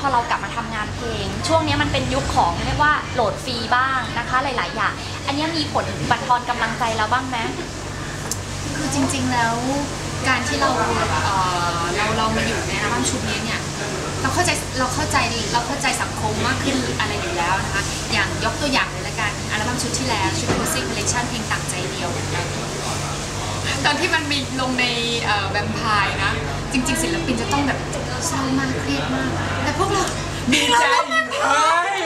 พอเรากลับมาทำงานเพลง ช่วงนี้มันเป็นยุคของเรียกว่าโหลดฟรีบ้างนะคะ หลาย ๆ อย่าง อันนี้มีผลบั่นทอนกำลังใจเราบ้างไหมคือจริง ๆ แล้วการที่เราเราเรามาอยู่ในอัลบั้มชุดนี้เนี่ยเราเข้าใจเราเข้าใจเราเข้าใจสังคมมากขึ้นอะไรอยู่แล้วนะคะอย่างยกตัวอย่างเลยละกันอัลบั้มชุดที่แล้วชุด Music Collection เพลงต่างใจเดียว ตอนที่มันมีลงในแวมไพร์นะ จริง ๆ ศิลปินจะต้องแบบเศร้ามากเครียดมาก ดีใจเฮ้ย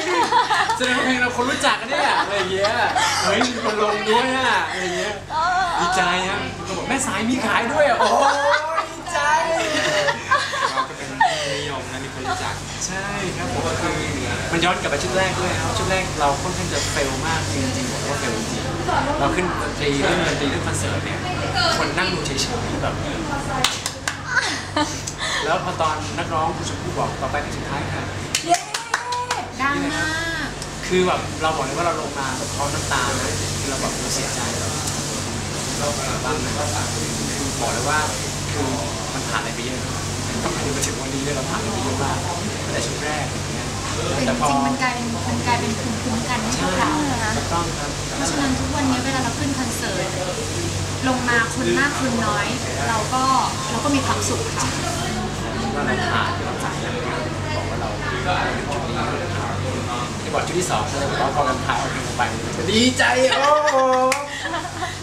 แสดงว่าเพลงเราคนรู้จักกันเนี่ยอะไรเงี้ยเฮ้ยมีคนลงด้วยอะอะไรเงี้ยดีใจฮะก็บอกแม่สายมีขายด้วยอะโอ้ดีใจเราก็เป็นนิยมนะมีคนรู้จักใช่ครับผมก็คือมันย้อนกลับไปชุดแรกด้วยครับชุดแรกเราค่อนข้างจะเฟลมากจริงๆบอกว่าเฟลจริงเราขึ้นดนตรีเล่นดนตรีเล่นคอนเสิร์ตเนี่ยคนนั่งดูเฉยๆแบบ แล้วพอตอนนักร้องคุณชมพู่บอกต่อไปเป็นสุดท้ายค่ะดังมาก คือแบบเราบอกเลยว่าเราลงมาแบบเขาน้ำตานะคือเราแบบเราเสียใจแบบเราบ้างนะคือบอกเลยว่าคือมันผ่านอะไรไปเยอะคือมาถึงวันนี้เนี่ยเราผ่านอะไรไปเยอะมากตั้งแต่ชุดแรกอย่างเงี้ยแต่จแต่พอริงๆมันกลายเป็นมันกลายเป็นภูมิคุ้มกันให้พวกเราถูกต้องครับเพราะฉะนั้นทุกวันนี้เวลาเราขึ้นคอนเสิร์ตลงมาคนมากคนน้อย เราก็เราก็มีความสุขค่ะ ว่าเราผ่านเราผ่านแล้วบอกว่าเราจุดนี้ที่บอกจุดที่สองเลยบอกว่าพอกันถ่ายเอาไปดีใจโอ้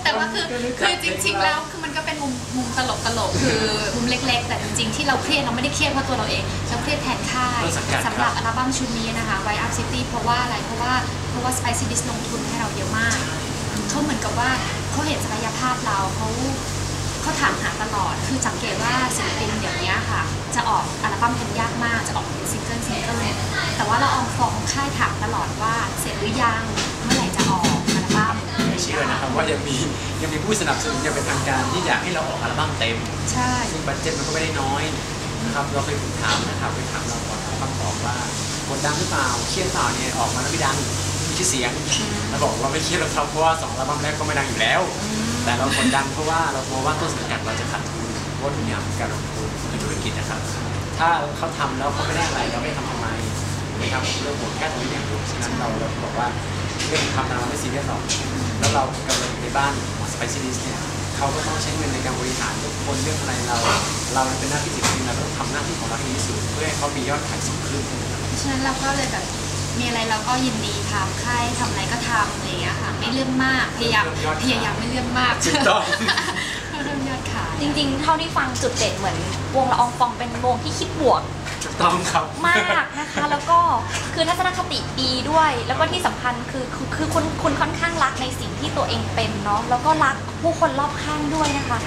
แต่ว่าคือคือจริง ๆ แล้วคือมันก็เป็นมุมมุมตลกตลกคือมุมเล็ก ๆ แต่จริงๆที่เราเครียดเราไม่ได้เครียดเพราะตัวเราเองเราเครียดแทนค่ายสำหรับอัลบั้มชุดนี้นะคะ Wind-Up City เพราะว่าอะไรเพราะว่าเพราะว่า Spicy Disc ลงทุนให้เราเยอะมากเขาเหมือนกับว่าเขาเห็นศักยภาพเราเขา เขาถามหาตลอด คือสังเกตว่าศิลปินเดี๋ยวนี้ค่ะ จะออกอัลบั้มกันยากมาก จะออกเป็นซิงเกิลซิงเกิลแต่ว่าละอองฟองค่ายถามตลอดว่าเสร็จหรือยัง เมื่อไหร่จะออกอัลบั้มไม่เชื่อนะครับว่ายังมียังมีผู้สนับสนุนอย่างเป็นทางการที่อยากให้เราออกอัลบั้มเต็ม ใช่ซึ่งบัตเจ็ตมันก็ไม่ได้น้อยนะครับ เราเคยถูกถามนะครับไปถามเราก่อนอัลบั้มออกว่ากดดันหรือเปล่าเครียดหรือเปล่าเนี่ยออกมาแล้วไม่ดังไม่มีชื่อเสียงเราบอกว่าไม่เครียดหรอกครับเพราะว่าสองอัลบั้มแรกก็ไม่ดังอยู่แล้ว แต่เรากดดันเพราะว่าเรากลัวว่าต้นสังกัดเราจะขาดทุนเพราะว่าทุกอย่างการลงทุนคือธุรกิจนะครับ ถ้าเขาทำแล้วเขาไม่ได้อะไรเราไม่ทำทำไมนะครับเรื่องหัวแค่ตรงนี้อย่างเดียวฉะนั้นเราเราบอกว่าเรื่องทำตามเราไม่ซีเรียสหรอกแล้วเรากำลังในบ้านของ Spicy List เนี่ยเขาก็ต้องใช้เงินในการบริหารทุกคนเรื่องอะไรเรา เราเป็นหน้าที่ศิลปินเราต้องทำหน้าที่ของเราให้ดีที่สุดเพื่อให้เขามียอดขายสูงขึ้นฉะนั้นเราก็เลยแบบ มีอะไรเราก็ยินดีทำค่ายทำอะไรก็ทำอะไรอย่างเงี้ยค่ะ ไม่เรื่องมากพยายามเรื่องยอดขายพยายามไม่เรื่องมากถูกต้อง เรื่องยอดขาย จริงๆ เท่าที่ฟังจุดเด่นเหมือนวงละอองฟองเป็นวงที่คิดบวกถูกต้องครับ มากนะคะ แล้วก็คือทัศนคติดีด้วย แล้วก็ที่สำคัญคือคือคือคุณคุณค่อนข้างรักในสิ่งที่ตัวเองเป็นเนาะแล้วก็รักผู้คนรอบข้างด้วยนะคะ